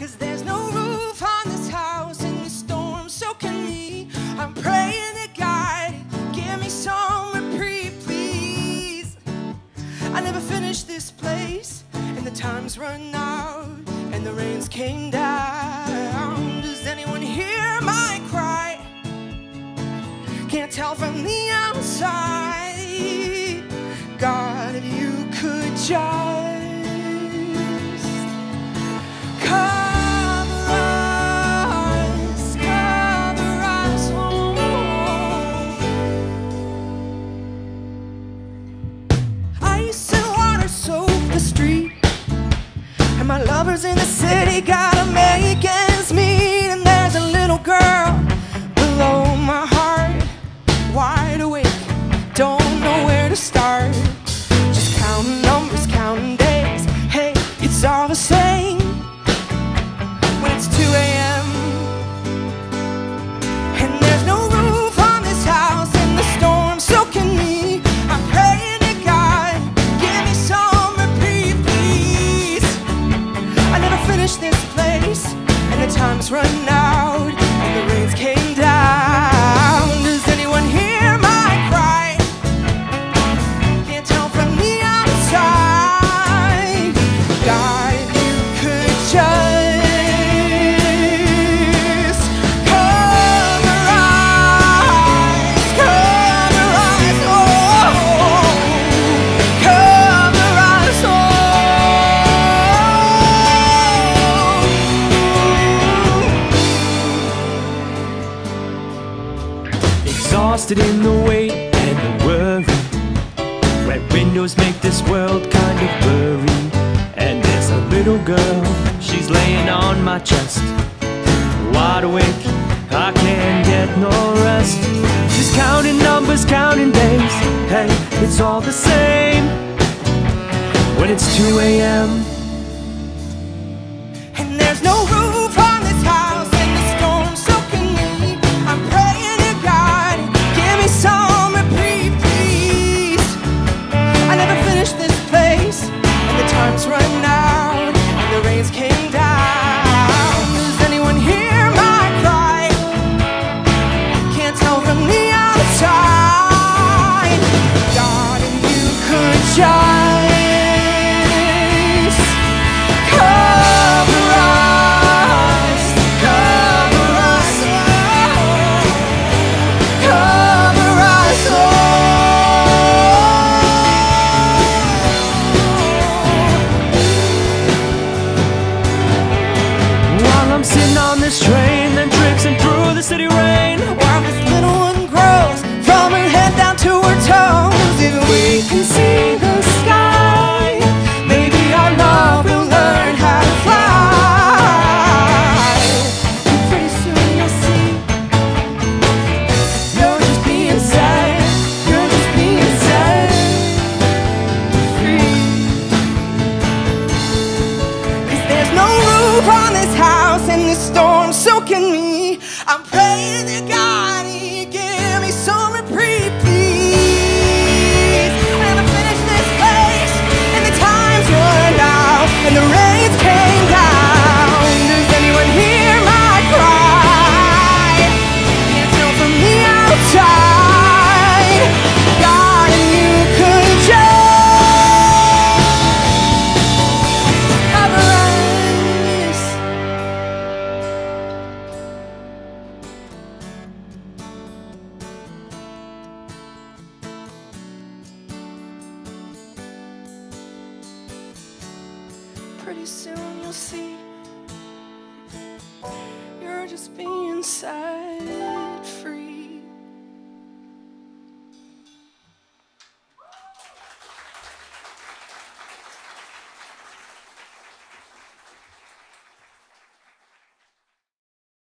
Cause there's no roof on this house and the storm soaking me. I'm praying to God, give me some reprieve, please. I never finished this place, and the time's run out, and the rains came down. Does anyone hear my cry? Can't tell from the outside. God, if you could just lover's in the city, gotta make ends meet. And there's a little girl below my heart, wide awake, don't know where to start. Just counting numbers, counting days. Hey, it's all the same when it's 2 a.m. time's run out, Exhausted in the wait and the worry. Red windows make this world kind of blurry. And there's a little girl, she's laying on my chest. Wide awake, I can't get no rest. She's counting numbers, counting days. Hey, it's all the same. When it's 2 a.m. this train, then traipsing through the city rain. While this little one grows from her head down to her toes, if we can I'm praying to God, He give me some reprieve, please. I never finished this place, and the time's run out, and the rains came down. Does anyone hear my cry? Can't tell from the outside. pretty soon you'll see you're just being sad.